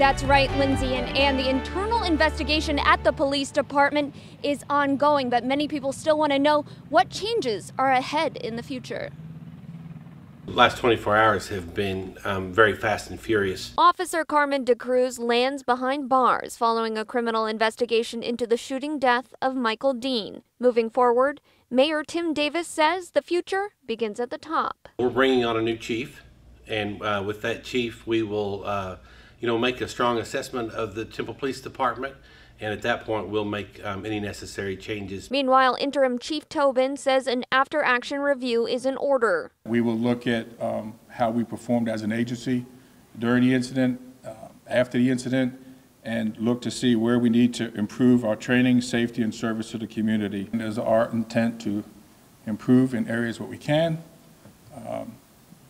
That's right, Lindsay and. The internal investigation at the police department is ongoing, but many people still want to know what changes are ahead in the future. The last 24 hours have been um, very fast and furious. Officer Carmen DeCruz lands behind bars following a criminal investigation into the shooting death of Michael Dean. Moving forward, Mayor Tim Davis says the future begins at the top. We're bringing on a new chief, and uh, with that chief, we will, uh, you know, make a strong assessment of the Temple Police Department. And at that point, we'll make um, any necessary changes. Meanwhile, Interim Chief Tobin says an after action review is in order. We will look at um, how we performed as an agency during the incident, uh, after the incident, and look to see where we need to improve our training, safety, and service to the community. And It is our intent to improve in areas where we can, um,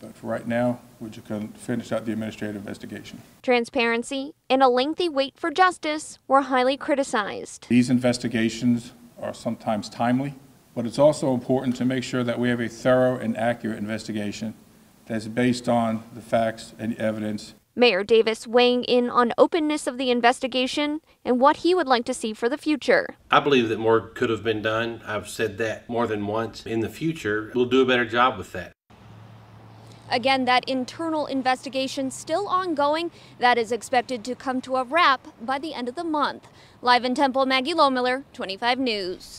but for right now, we're just going to finish out the administrative investigation. Transparency and a lengthy wait for justice were highly criticized. These investigations are sometimes timely, but it's also important to make sure that we have a thorough and accurate investigation that's based on the facts and evidence. Mayor Davis weighing in on openness of the investigation and what he would like to see for the future. I believe that more could have been done. I've said that more than once. In the future, we'll do a better job with that. Again, that internal investigation still ongoing. That is expected to come to a wrap by the end of the month. Live in Temple, Maggie Lohmiller, 25 News.